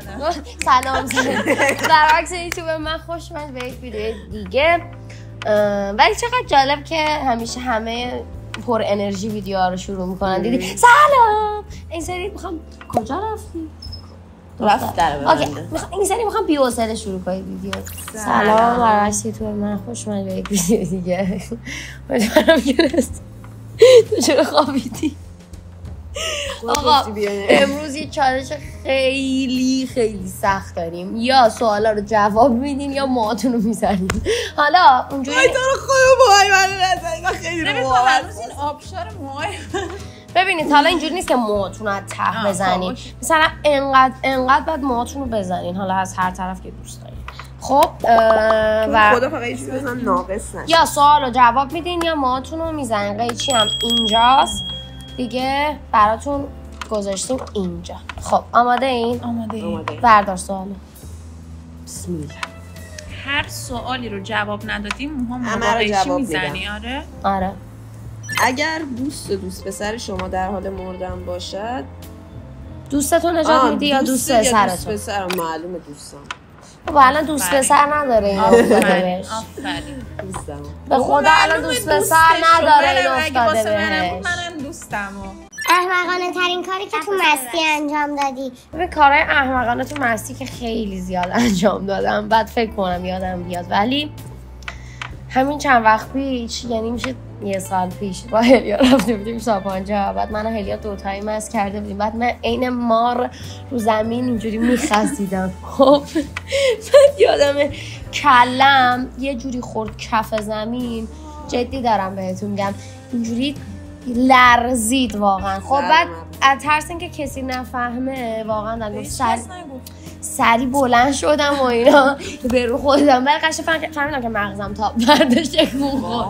زدم سلام برعکس یوتیوب من خوش اومد به یک ویدیو دیگه. ولی چقدر جالب که همیشه همه پر انرژی ویدیو رو شروع می‌کنن. دیدی؟ سلام. این سری می‌خوام کجا رفتی؟ رفت در اوکی. این سری می‌خوام بی حوصله شروع کنید ویدیو. سلام. برعکس یوتیوب من خوش اومد به یک ویدیو دیگه. امیدوارم که تو چرا خوابیدی؟ آقا. امروز یه چالش خیلی خیلی سخت داریم. یا سوالا رو جواب میدین یا موهاتون رو می‌زنین حالا اونجوری تو رو خدا بای من نزنی من خیلی کنم باور هنوز این آبشار موهای ببینید حالا اینجوری نیست که موهاتون رو از ته خب، اوکی. مثلا انقدر انقدر باید موهاتون رو بزنین حالا از هر طرف که دوست دارین. خب و خدا فقط یه چیزی بزن ناقص نشه. یا سوال رو جواب میدین یا موهاتون رو می‌زنین قیچی هم اینجاست. دیگه براتون گذاشتیم اینجا. خب آماده این؟ آماده ای اومده. بردار سوالو بسم الله هر سوالی رو جواب ندادیم موها جواب می‌زنی آره؟ آره. اگر دوست دوست پسر شما در حال مردن باشد دوستتو نجات میدی یا دوست یا دوست پسر معلومه دوستم. خب الان دوست. پسر نداره. این آفرین. به خدا الان دوست پسر نداره این افتاده بهش. دوستم احمقانه ترین کاری که تو مستی انجام دادی. ببین کارهای احمقانه تو مستی که خیلی زیاد انجام دادم. بعد فکر کنم یادم بیاد. ولی همین چند وقت پیش یعنی میشه یه سال پیش با هلیا رفته بودیم ساپانجا. بعد من و هلیا دوتایی مست کرده بودیم. بعد من عین مار رو زمین اینجوری میخزیدم خب بعد یادم کلم یه جوری خورد کف زمین. جدی دارم بهتون میگم. اینجوری لرزید واقعا. خب بعد از ترس اینکه کسی نفهمه واقعا دارم سر سری بلند شدم و اینا به رو خودم. ولی فهم- فهمیدم که مغزم تا برداشت خورد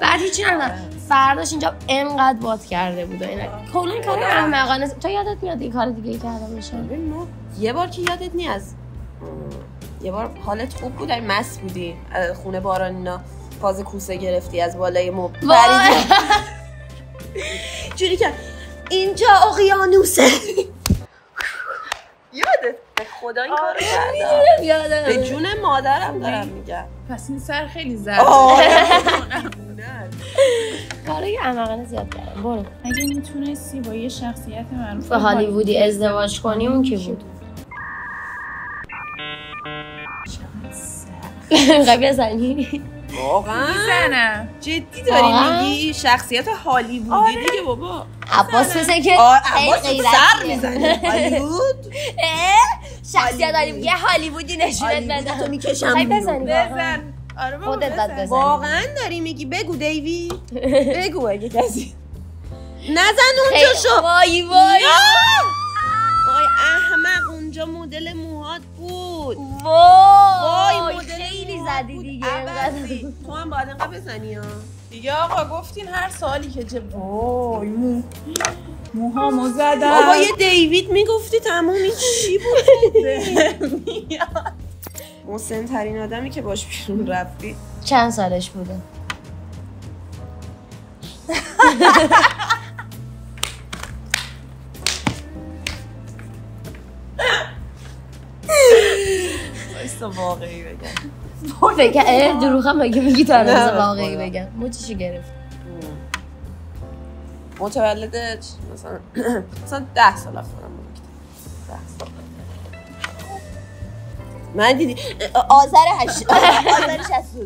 بعد هیچی نمی‌دونم فرداش اینجا انقدر باد کرده بود اینا. کلا کار احمقانه تو یادت میاد این کار دیگه کردم ببین ما یه بار که یادت نی از یه بار حالت خوب بود مست بودی خونه باران اینا. فاز کوسه گرفتی از بالای مب پریدی. جوری که اینجا اقیانوسه. یادت به خدا این کارو کردم. به جون مادرم دارم میگم. پس این سر خیلی زرد. آره. کارای احمقانه زیاد کردم. برو. اگه می‌تونستی با یه شخصیت معروف به هالیوودی ازدواج کنی اون کی بود؟ می‌خوای بزنی؟ واقعا زنم جدی داری؟ میگی؟ شخصیت هالیوودی دیگه بابا. عباس مثل که عباس. سر می‌زنی. هالیوود؟ شخصیت هالیوودی. یه هالیوودی نشونت هالیوود تو می‌کشم؟ بزن. آره خودت واقعا داری میگی. بگو دیوی. بگو اگه کسی. نزن اونجا شو. وای وای. وای احمق اونجا مدل موهات. بود. وای. وای مدل خیلی زدی. دیگه. تو هم باید انقدر بزنی ها. دیگه آقا گفتین هر سوالی که چه وای مو موهامو زدم. بابا یه دیوید می‌گفتی تموم این چی بود؟ محسن ترین آدمی که باش بیرون رفتی. چند سالش بوده؟ بایستا واقعی بگم فکر اه، دروغ هم مگه میگی الان واقعی. بگم موچیشو گرفت متولد مثلا مثلا ده سال بزرگتر. ده سال. من دیدی آذر هشت آذر شست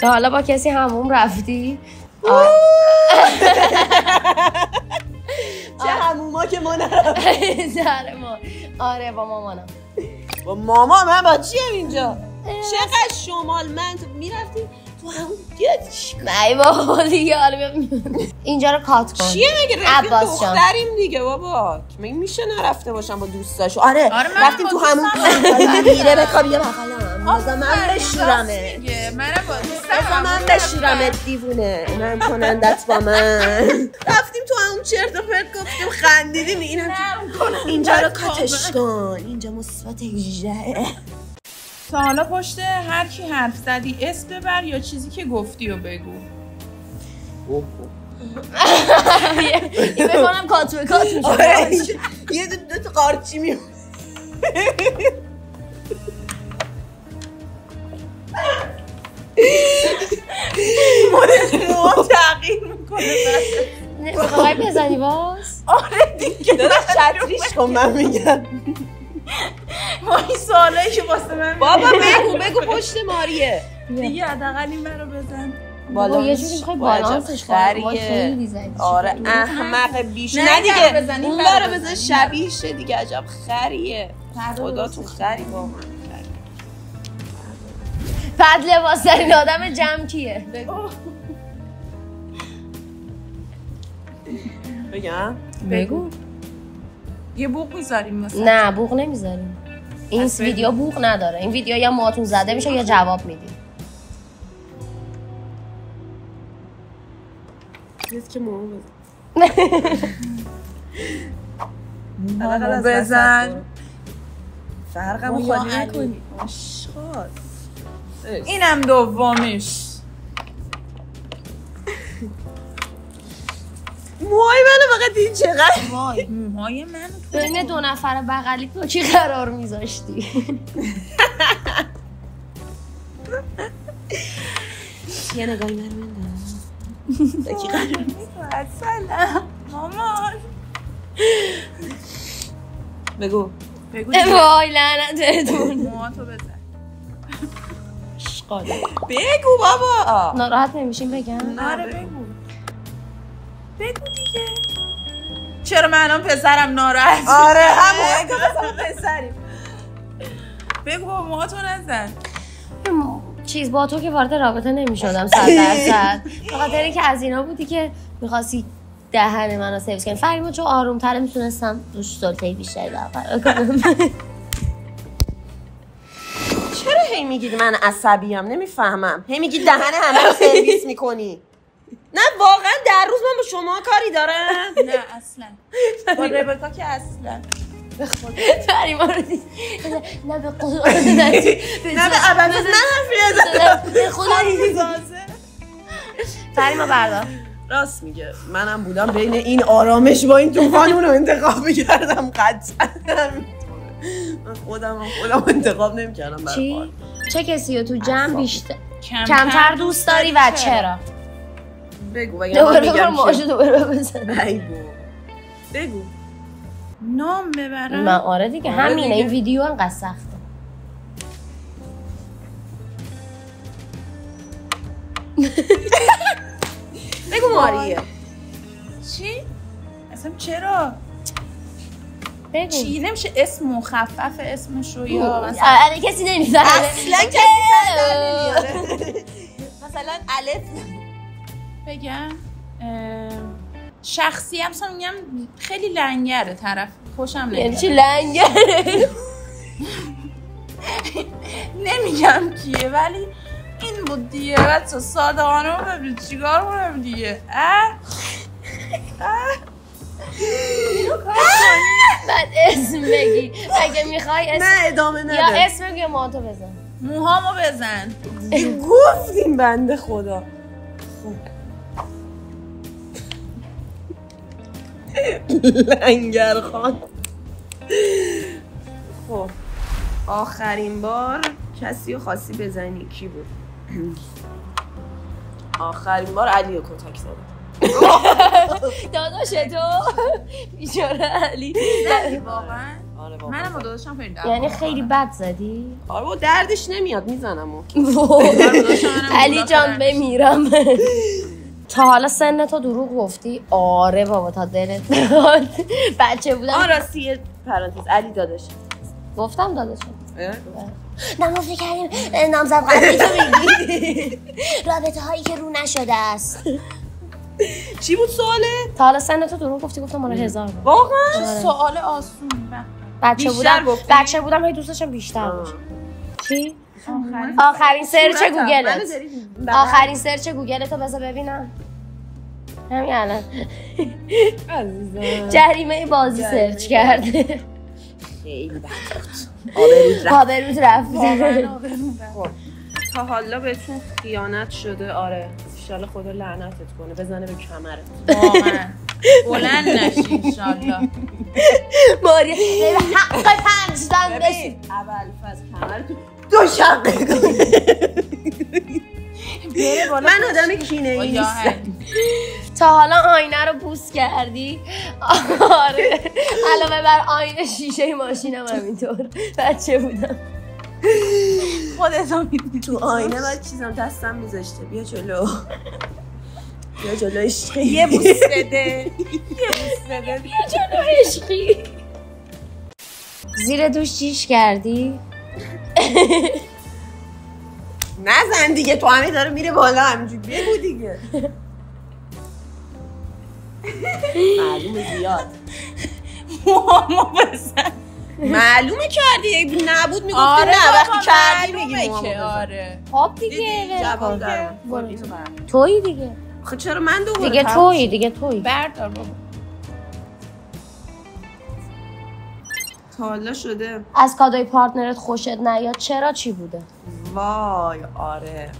تا حالا با کسی هموم رفتی. چه هموما که ما سر ما. آره با مامانم. با ماما من با چیم اینجا؟ چقدر شمال من تو می‌رفتی؟ تو همون چی- نه بابا دیگه اینجا رو کات کن. چیه مگه عباس جان. دختریم دیگه بابا؟ مگه میشه نرفته باشم با دوستاشو؟ آره, آره، رفتیم تو همون میره بکا بیا بغلم بذار من آفرین، بشورمه راست میگه. منم با دوستم بذار من همون بشورمت دیوونه. نم کنندت با من. رفتیم تو همون چرت و پرت گفتیم خندیدیم اینم اینجا رو کاتش کن. اینجا مثبت 18 تا حالا پشت هر کی حرف زدی اسم ببر یا چیزی که گفتی و بگو. این بکنم کات به کات میشه آره، یه دو, تا قارچی می مدل ما تغییر می‌کنه می‌خوای بزنی باز؟ آره دیگه. شطریش کن من میگم. ما این سوالایی که واسه من بابا بگو بگو پشت ماریه. دیگه حداقل این منو بزن. بابا یه جوری می‌خوای بالانسش خیلی آره احمق بیش. نه، دیگه. اون برو بزن، شبیه شه دیگه عجب خریه. خدا تو خری با بعد لباس دارین آدم جمع کیه؟ بگم؟ بگو. یه بوق می‌ذاریم مثلا. نه بوق نمی‌ذاریم. این بگو. ویدیو بوق نداره. این ویدیو یا ماتون زده میشه یا جواب میدیم. چیز که مامان بزن. فرقمو خالی علی. نکنی آشغال اینم دومیش. موهای منو فقط این چقدر موهای من بین دو نفر بغلی تو چی قرار میذاشتی؟ یه نگاهی من بندم کی قرار سلام مامان بگو. بگو. وای لعنتتون موهاتو بزن. اشغاله. بگو بابا. ناراحت نمیشین بگم؟ آره بگو. بگو. دیگه. چرا من الان پسرم ناراحت آره؟ همون مثلا پسریم. بگو با موهاتو نزن. چیز با تو که وارد رابطه نمی‌شدم صد درصد. به خاطر اینکه از اینا بودی که می‌خواستی دهن منو سرویس کنی. فریما چون آروم تره می‌تونستم روش سلطه بیشتری برقرار کنم. هی میگید من عصبیم نمی‌فهمم. هی میگید دهن همه رو سرویس می‌کنی. نه واقعا در روز من با شما کاری دارم. نه اصلا. با ربکا که اصلا. فریما رو نه به خدا. نه نه به ابد نه حرفی. به خدا. فریما بردار. راست میگه. منم بودم بین این آرامش با این طوفان اونو انتخاب می‌کردم. قطعا. من خودم خودم انتخاب نمی‌کردم چی؟ چه کسی رو تو جمع بیشتر کمتر کمتر دوست داری و چرا؟ بگو بگم دوباره بگم که دوباره بزن بابا. بگو نام ببرم من آره دیگه آره همینه. این ویدیو انقدر سخته بگو ماریه چی؟ اصلا چرا؟ بگو. چی؟ نمیشه اسم مخفف اسمشو یا مثلا آره کسی نمی‌زنه اصلا کسی نمیاره. مثلا الف. بگم شخصی هم میگم خیلی لنگره طرف. خوشم یعنی چی نمیاد لنگره؟ نمیگم کیه ولی این بود دیگه. بچه صادقانه رو ببین چیکار کنم دیگه؟ اه؟ بعد اسم بگی. اگه می‌خوای اسم نه ادامه یا نده. اسم بگو یا ماتو بزن. موهامو بزن. گفتیم بنده خدا. لنگر خان. خب. آخرین بار کسی رو خاصی بزنی؟ کی بود؟ آخرین بار علی رو کتک زدم. داداش تو. بیچاره علی. واقعا. آره بابا. منم با داداشم خیلی یعنی. خیلی بد زدی؟ آره بابا دردش نمیاد می‌زنم و. علی جان بمیرم. تا حالا سن تو دروغ گفتی؟ آره بابا تا دلت. بچه بودم. آه راستی یه پرانتز. علی دادش گفتم داداشم نه ما فکر کردیم. نامزد قبلی تو بگی رابطه هایی که رو نشده است. چی بود سواله؟ تا حالا سن تو دروغ گفتی گفتم آره هزار. واقعا؟ سوال آسون بچه بیشتر بودم؟ بچه بودم هی دوست داشتم بیشتر باشه چی؟ آخرین search گوگلت. آخرین search گوگلت رو بذار ببینم. همین الان. جریمه بازی search کرده. خیلی بد بود. آبروت رفت. رفت. تا حالا بهتون خیانت شده. آره. انشالله خدا لعنتت کنه. بزنه به کمرت. واقعا. بلند نشی انشالله داری به حق پنجدن بشی ببین. اول فاز کمر دو شقه من آدم کینه ای نیستم تا حالا آینه رو بوس کردی؟ آره. علاوه بر آینه شیشه ماشینم همینطور بچه بودم. خودت رو می‌دونی تو آینه بعد چیزم دستم میذاشته. بیا جلو. بیا جلو عشقی. یه بوس بده. یه بوس بده. جلو عشقی. زیر دوش چیش کردی؟ نزن دیگه تو همه داره میره بالا همینجوری بگو دیگه. معلومه زیاد. ماما بزن. معلومه کردی. نبود می‌گفتی آره نه وقتی کردی میگی که. آره. خب دیگه جواب بر. تویی دیگه. خب چرا من دوباره دیگه شد؟ دیگه تویی. بردار بابا. حالا شده. از کادوی پارتنرت خوشت نیاد چرا چی بوده؟ وای آره.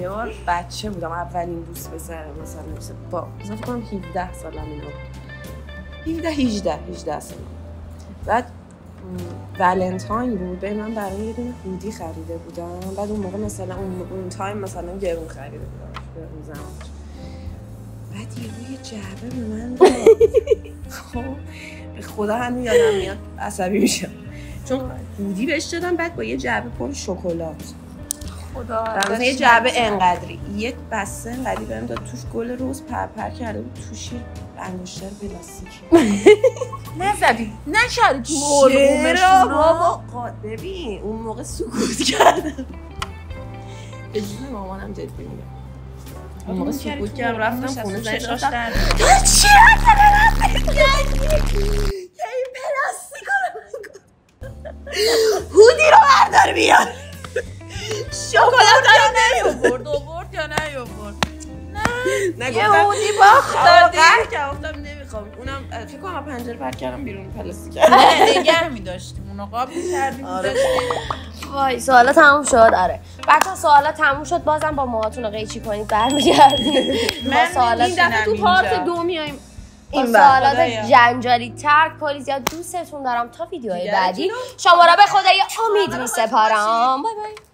یه بار بچه بودم اولین بوس بزنه مثلا با مثلا فکر کنم 17 سالم اینا. 17 18 18 سالم بعد ولنتاین بود به من برای یه دونه هودی خریده بودم بعد اون موقع مثلا اون, اون تایم مثلا گرون خریده بودم به اون زمان. بعد یه یه جعبه به من داد. خب به خدا همین یادم میاد. عصبی میشم. چون هودی بهش دادم بعد با یه جعبه پر شکلات. خدا. یه جعبه انقدری. یک بسته انقدری بهم داد. توش گل روز پرپر کرده بود. توش یه انگشتر پلاستیکی نزدی. نکردی تو چرا بابا؟ ببین اون موقع سکوت کردم. به جون مامانم جدی میگم اون موقع سکوت کردم رفتم خونه زنگ گفتم تو چی این پلاستیک رو هودی رو بردار بیار. شکلات رو نمیاد برد آورد یا نیاورد؟ نه یه هودی باخت دادی. کردم گفتم نمی‌خوام. اونم فکر کنم پنجره پرت کردم بیرون پلاستیک نه نگه میداشتیم. اونو قاب می‌کردیم آره. وای سوالا تموم شد. آره. بچه سوالا تموم شد. بازم با موهاتون رو قیچی کنید برمیگردیم. با من سوالات این دفعه تو. پارت دو میایم این بر سوالات. جنجالی تر کلی زیاد دوستتون دارم. تا ویدیوهای بعدی. شما را به خدای امید می سپارم بای بای.